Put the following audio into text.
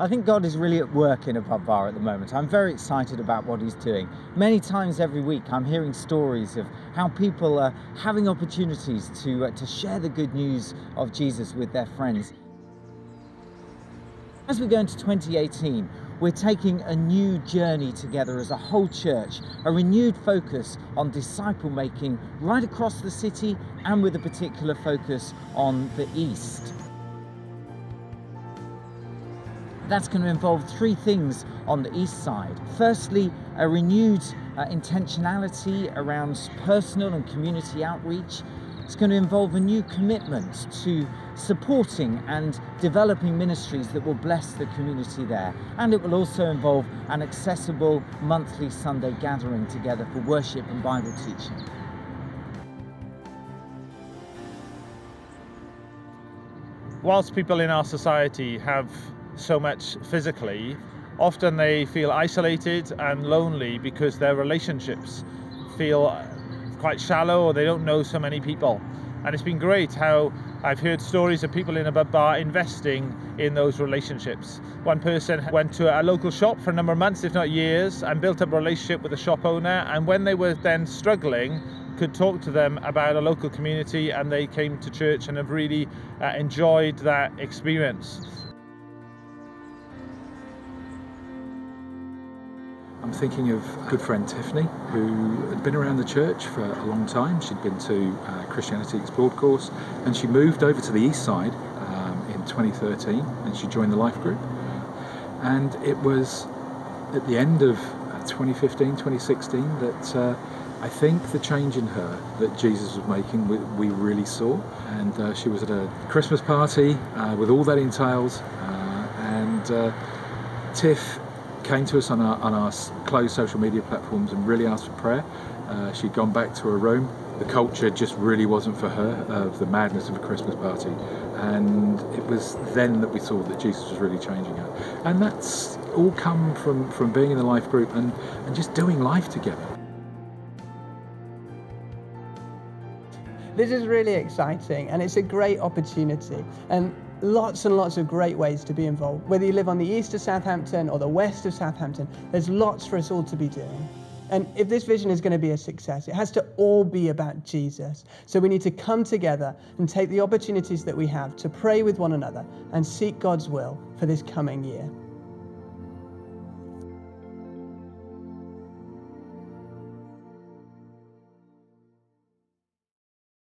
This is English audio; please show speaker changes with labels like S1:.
S1: I think God is really at work in Above Bar at the moment. I'm very excited about what He's doing. Many times every week, I'm hearing stories of how people are having opportunities to, uh, to share the good news of Jesus with their friends. As we go into 2018, we're taking a new journey together as a whole church, a renewed focus on disciple making right across the city and with a particular focus on the East. That's going to involve three things on the east side. Firstly, a renewed uh, intentionality around personal and community outreach. It's going to involve a new commitment to supporting and developing ministries that will bless the community there. And it will also involve an accessible monthly Sunday gathering together for worship and Bible teaching.
S2: Whilst people in our society have so much physically, often they feel isolated and lonely because their relationships feel quite shallow or they don't know so many people. And it's been great how I've heard stories of people in Above Bar investing in those relationships. One person went to a local shop for a number of months, if not years, and built up a relationship with the shop owner. And when they were then struggling, could talk to them about a local community and they came to church and have really uh, enjoyed that experience.
S3: I'm thinking of good friend Tiffany, who had been around the church for a long time. She'd been to uh, Christianity Explored course, and she moved over to the east side um, in 2013, and she joined the life group. And it was at the end of uh, 2015, 2016 that uh, I think the change in her that Jesus was making, we, we really saw. And uh, she was at a Christmas party uh, with all that entails, uh, and Tiff came to us on our, on our closed social media platforms and really asked for prayer. Uh, she'd gone back to her room. The culture just really wasn't for her of the madness of a Christmas party. And it was then that we saw that Jesus was really changing her. And that's all come from, from being in the life group and, and just doing life together.
S4: This is really exciting and it's a great opportunity. And lots and lots of great ways to be involved. Whether you live on the east of Southampton or the west of Southampton, there's lots for us all to be doing. And if this vision is going to be a success, it has to all be about Jesus. So we need to come together and take the opportunities that we have to pray with one another and seek God's will for this coming year.